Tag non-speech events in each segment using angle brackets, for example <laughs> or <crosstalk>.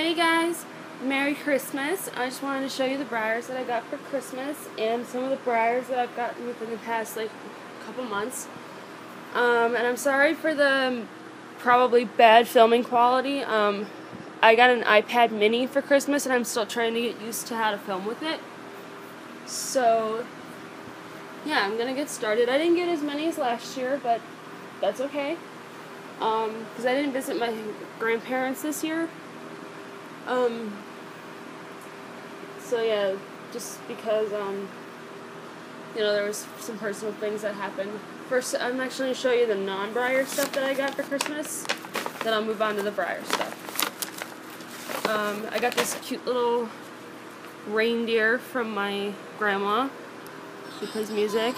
Hey guys, Merry Christmas. I just wanted to show you the Breyers that I got for Christmas and some of the Breyers that I've gotten within the past like couple months. Um, and I'm sorry for the probably bad filming quality. Um, I got an iPad mini for Christmas and I'm still trying to get used to how to film with it. So, yeah, I'm gonna get started. I didn't get as many as last year, but that's okay. Um, because I didn't visit my grandparents this year. Um, so yeah, just because, um, you know, there was some personal things that happened. First, I'm actually going to show you the non-Breyer stuff that I got for Christmas. Then I'll move on to the Breyer stuff. Um, I got this cute little reindeer from my grandma. She plays music.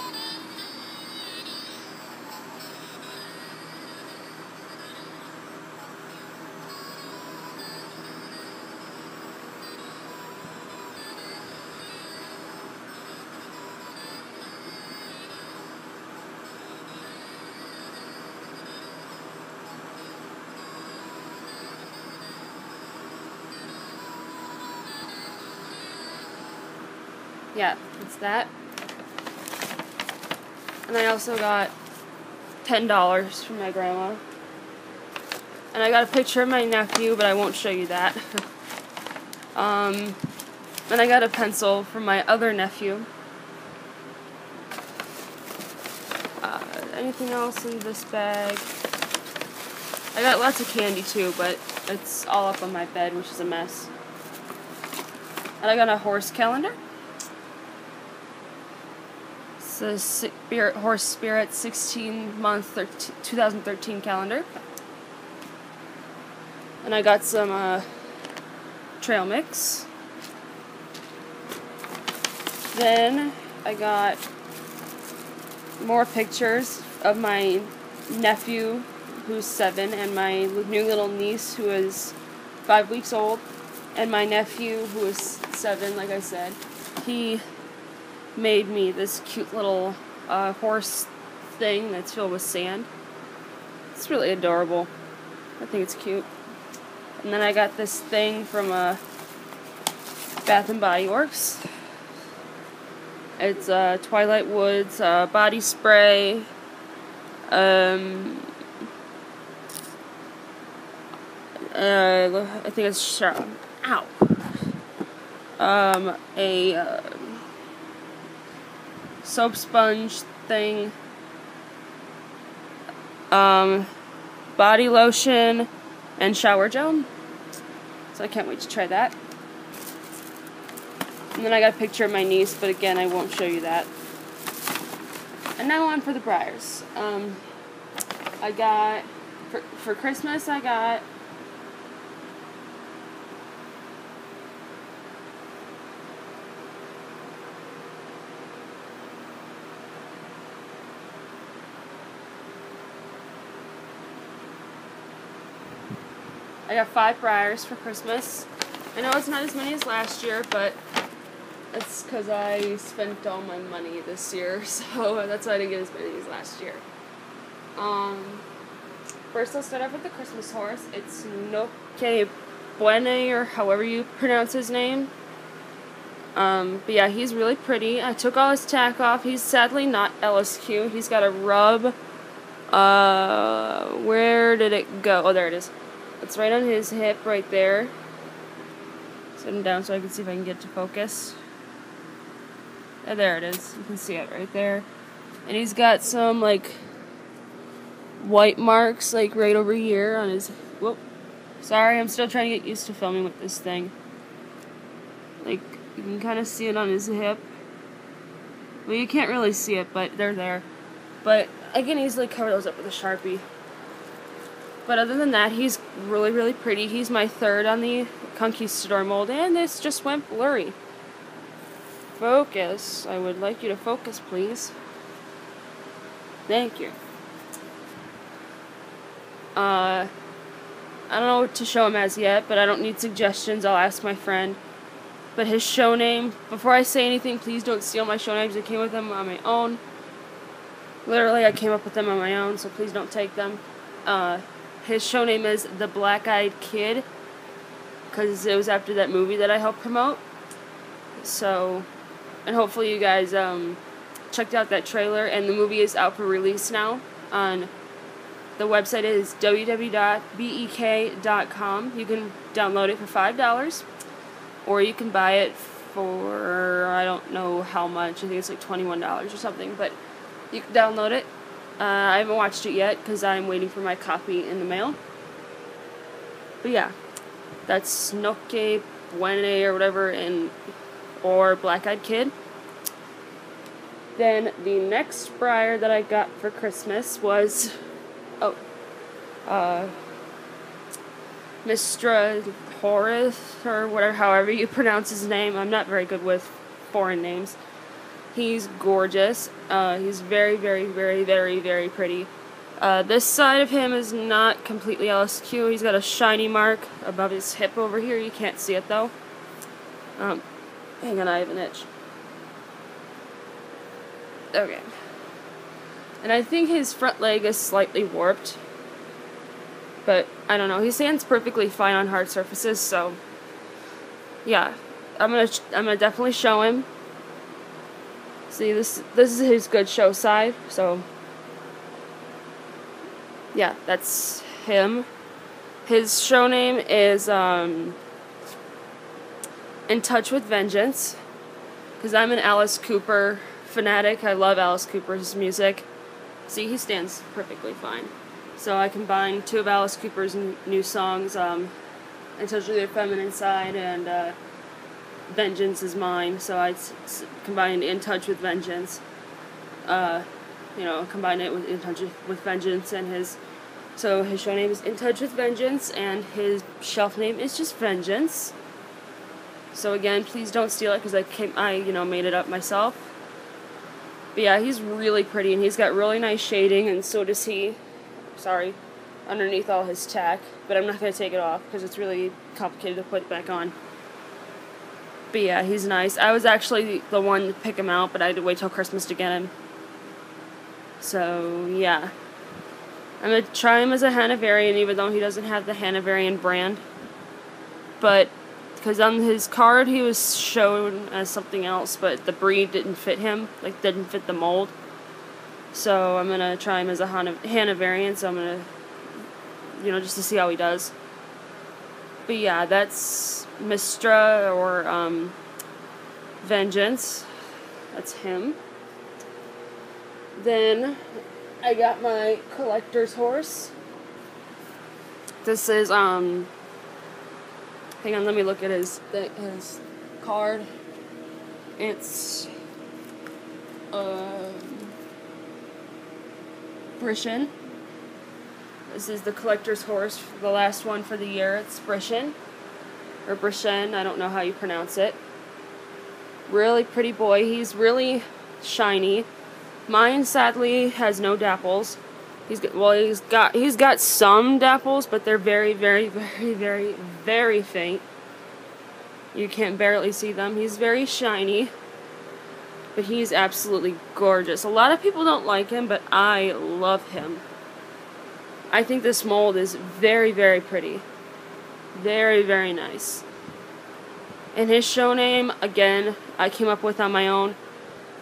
Yeah, it's that. And I also got $10 from my grandma. And I got a picture of my nephew, but I won't show you that. <laughs> um, and I got a pencil from my other nephew. Uh, anything else in this bag? I got lots of candy too, but it's all up on my bed, which is a mess. And I got a horse calendar the Spirit Horse Spirit 16 month 2013 calendar. And I got some uh, trail mix. Then I got more pictures of my nephew who's seven and my new little niece who is five weeks old and my nephew who is seven like I said. He made me this cute little uh, horse thing that's filled with sand. It's really adorable. I think it's cute. And then I got this thing from uh, Bath and Body Works. It's uh, Twilight Woods uh, body spray. Um, uh, I think it's ow. Um, a uh, soap sponge thing, um, body lotion, and shower gel. So I can't wait to try that. And then I got a picture of my niece, but again, I won't show you that. And now on for the Breyers. Um, I got, for, for Christmas, I got I got five Breyers for Christmas. I know it's not as many as last year, but it's because I spent all my money this year, <laughs> so that's why I didn't get as many as last year. Um, first, I'll start off with the Christmas horse. It's Noke Buene, or however you pronounce his name. Um, but yeah, he's really pretty. I took all his tack off. He's sadly not LSQ. He's got a rub. Uh, where did it go? Oh, there it is. It's right on his hip right there. Set him down so I can see if I can get to focus. And there it is. You can see it right there. And he's got some like white marks like right over here on his whoop. Sorry, I'm still trying to get used to filming with this thing. Like you can kind of see it on his hip. Well, you can't really see it, but they're there. But I can easily cover those up with a Sharpie. But other than that, he's really, really pretty. He's my third on the Conquistador mold, and this just went blurry. Focus. I would like you to focus, please. Thank you. Uh, I don't know what to show him as yet, but I don't need suggestions. I'll ask my friend. But his show name, before I say anything, please don't steal my show names. I came with them on my own. Literally, I came up with them on my own, so please don't take them. Uh, his show name is The Black Eyed Kid. because it was after that movie that I helped promote. So, and hopefully you guys um, checked out that trailer, and the movie is out for release now on the website is www.bek.com. You can download it for $5 or you can buy it for I don't know how much. I think it's like $21 or something, but you can download it. Uh, I haven't watched it yet because I'm waiting for my copy in the mail. But yeah, that's Noche Buene or whatever, and or Black Eyed Kid. Then the next Breyer that I got for Christmas was oh, uh, Mr. Horace, or whatever, however you pronounce his name. I'm not very good with foreign names. He's gorgeous. Uh, he's very, very, very, very, very pretty. Uh, this side of him is not completely LSQ. He's got a shiny mark above his hip over here. You can't see it though. Um, hang on, I have an itch. Okay. And I think his front leg is slightly warped. But I don't know. He stands perfectly fine on hard surfaces, so yeah. I'm to I'm to definitely show him. See, this this is his good show side, so yeah, that's him. His show name is um In Touch with Vengeance because I'm an Alice Cooper fanatic. I love Alice Cooper's music. See, he stands perfectly fine. So I combined two of Alice Cooper's n- new songs, um, In Touch with Your Feminine Side and uh, Vengeance is Mine. So I s- s- combined In Touch with Vengeance. Uh, you know, combine it with In Touch with Vengeance and his. So his show name is In Touch with Vengeance and his shelf name is just Vengeance. So again, please don't steal it because I came, I you know made it up myself. But yeah, he's really pretty and he's got really nice shading, and so does he. Sorry, underneath all his tack, but I'm not going to take it off because it's really complicated to put back on. But yeah, he's nice. I was actually the one to pick him out, but I had to wait till Christmas to get him. So yeah. I'm going to try him as a Hanoverian, even though he doesn't have the Hanoverian brand. But because on his card he was shown as something else, but the breed didn't fit him, like didn't fit the mold. So I'm gonna try him as a Han- Hanoverian. So I'm gonna, you know, just to see how he does. But yeah, that's Mistra or um, Vengeance. That's him. Then I got my collector's horse. This is um Hang on, let me look at his his card. It's uh, Brishan. This is the collector's horse, the last one for the year. It's Brishan or Brishan. I don't know how you pronounce it. Really pretty boy. He's really shiny. Mine sadly has no dapples. He's got, well, he's got he's got some dapples, but they're very, very, <laughs> very, very, very faint. You can't barely see them. He's very shiny, but he's absolutely gorgeous. A lot of people don't like him, but I love him. I think this mold is very, very pretty. Very, very nice. And his show name, again, I came up with on my own,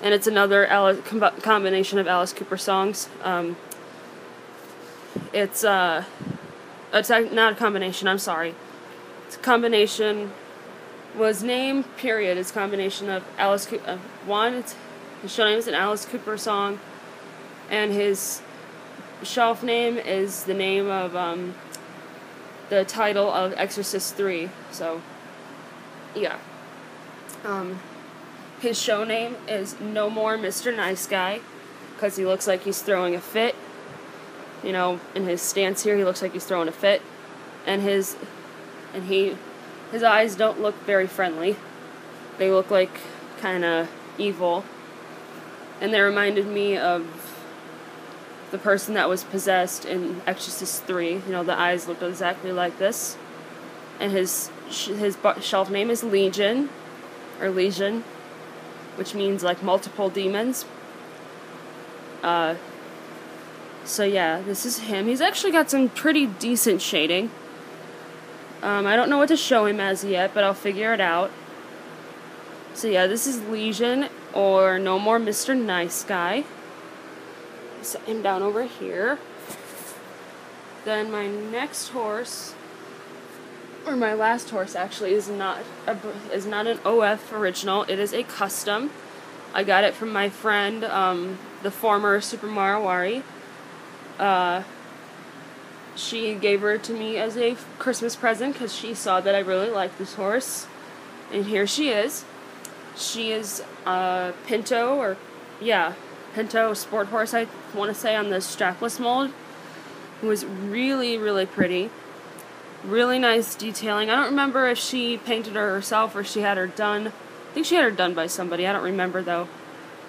and it's another Alice, com- combination of Alice Cooper songs. Um, it's uh, it's not a combination. I'm sorry. It's a combination. Was name period. It's a combination of Alice Cooper. Uh, one, his show name is an Alice Cooper song, and his shelf name is the name of um, the title of Exorcist Three. So, yeah. Um, his show name is No More Mr. Nice Guy, because he looks like he's throwing a fit you know, in his stance here, he looks like he's throwing a fit, and his and he his eyes don't look very friendly. They look like kind of evil, and they reminded me of the person that was possessed in Exorcist Three. You know, the eyes looked exactly like this, and his his shelf name is Legion, or Legion, which means like multiple demons. Uh, so yeah, this is him. He's actually got some pretty decent shading. Um, I don't know what to show him as yet, but I'll figure it out. So yeah, this is Legion or No More Mr. Nice Guy. Set him down over here. Then my next horse, or my last horse actually, is not a, is not an OF original. It is a custom. I got it from my friend, um, the former Super Mario Uh, she gave her to me as a Christmas present because she saw that I really liked this horse. And here she is. She is a Pinto, or yeah, Pinto sport horse, I want to say, on the strapless mold. It was really, really pretty. Really nice detailing. I don't remember if she painted her herself or she had her done. I think she had her done by somebody. I don't remember though.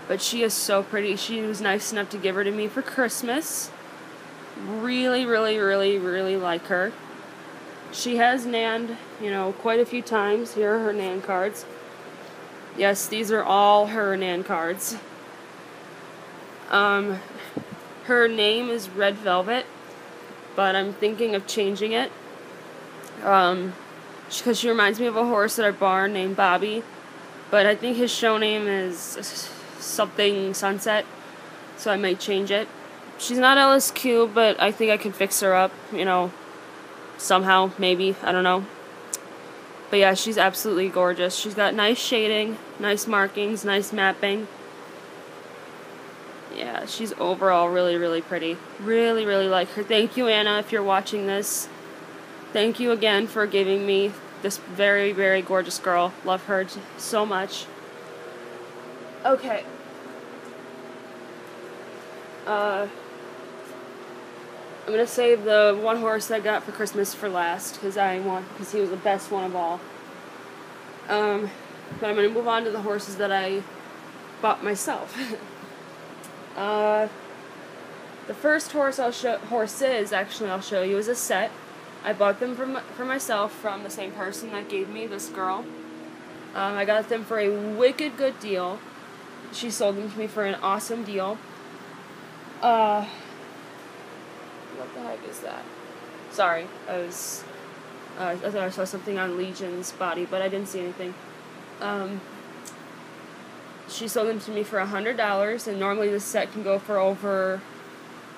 But she is so pretty. She was nice enough to give her to me for Christmas. Really, really, really, really like her. She has Nanned, you know, quite a few times. Here are her Nan cards. Yes, these are all her Nan cards. Um, her name is Red Velvet, but I'm thinking of changing it. Um, because she reminds me of a horse at our barn named Bobby, but I think his show name is something Sunset, so I might change it. She's not LSQ, but I think I can fix her up, you know, somehow, maybe, I don't know. But yeah, she's absolutely gorgeous. She's got nice shading, nice markings, nice mapping. Yeah, she's overall really, really pretty. Really, really like her. Thank you, Anna, if you're watching this. Thank you again for giving me this very, very gorgeous girl. Love her so much. Okay. Uh, I'm gonna save the one horse I got for Christmas for last because I want because he was the best one of all. Um, but I'm gonna move on to the horses that I bought myself. <laughs> uh, the first horse I'll show horses actually I'll show you is a set. I bought them for for myself from the same person that gave me this girl. Um, I got them for a wicked good deal. She sold them to me for an awesome deal. Uh, what the heck is that? Sorry, I was. Uh, I thought I saw something on Legion's body, but I didn't see anything. Um, she sold them to me for a hundred dollars, and normally this set can go for over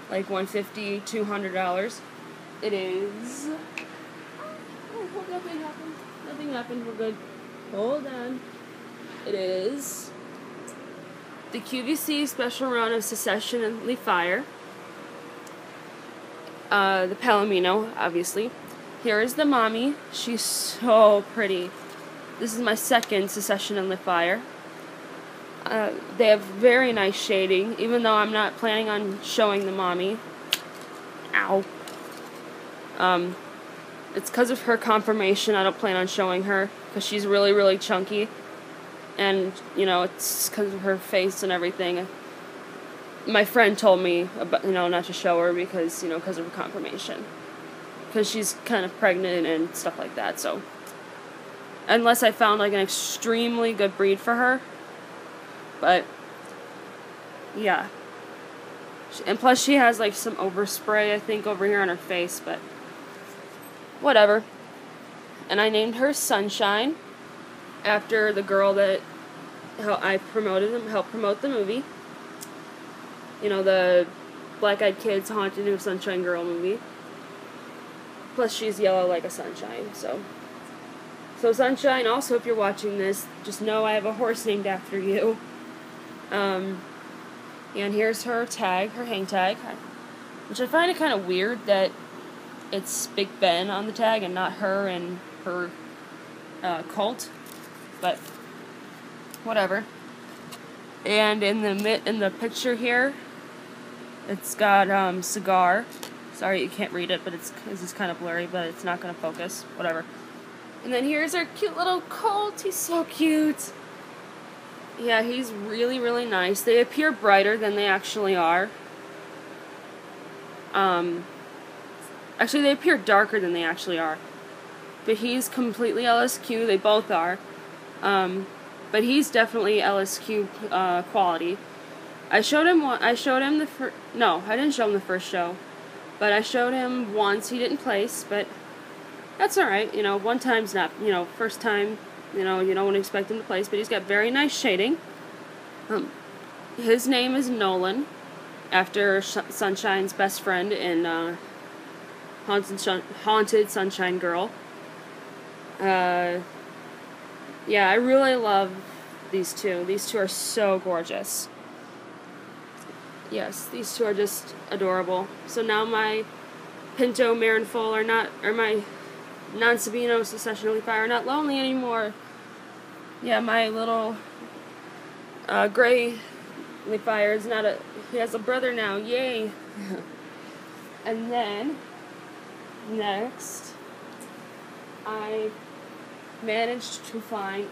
like one fifty, two hundred dollars. It is. Oh, nothing happened. Nothing happened. We're good. Hold on. It is the QVC special run of Secession and Lee Fire uh, the Palomino, obviously. Here is the mommy. She's so pretty. This is my second Secession and Lit Fire. Uh, they have very nice shading, even though I'm not planning on showing the mommy. Ow. Um, it's because of her confirmation I don't plan on showing her because she's really, really chunky. And, you know, it's because of her face and everything my friend told me about you know not to show her because you know because of her confirmation because she's kind of pregnant and stuff like that so unless i found like an extremely good breed for her but yeah and plus she has like some overspray i think over here on her face but whatever and i named her sunshine after the girl that i promoted them helped promote the movie you know, the Black Eyed Kids Haunted New Sunshine Girl movie. Plus, she's yellow like a sunshine, so. So, Sunshine, also, if you're watching this, just know I have a horse named after you. Um, and here's her tag, her hang tag, which I find it kind of weird that it's Big Ben on the tag and not her and her uh, cult, but whatever. And in the in the picture here, it's got um, cigar. Sorry you can't read it, but it's this is kind of blurry, but it's not gonna focus. Whatever. And then here's our cute little colt. He's so cute. Yeah, he's really really nice. They appear brighter than they actually are. Um, actually, they appear darker than they actually are. But he's completely LSQ. They both are. Um, but he's definitely LSQ uh, quality. I showed him one. I showed him the first. No, I didn't show him the first show, but I showed him once. He didn't place, but that's all right. You know, one time's not. You know, first time. You know, you don't expect him to place, but he's got very nice shading. Um, his name is Nolan, after Sh- Sunshine's best friend in uh, Haunted, Shun- Haunted Sunshine Girl. Uh, yeah, I really love these two. These two are so gorgeous. Yes, these two are just adorable. So now my Pinto Marineful are not, or my non Sabino Secession Fire are not lonely anymore. Yeah, my little uh, gray Fire is not a, he has a brother now, yay! <laughs> and then, next, I managed to find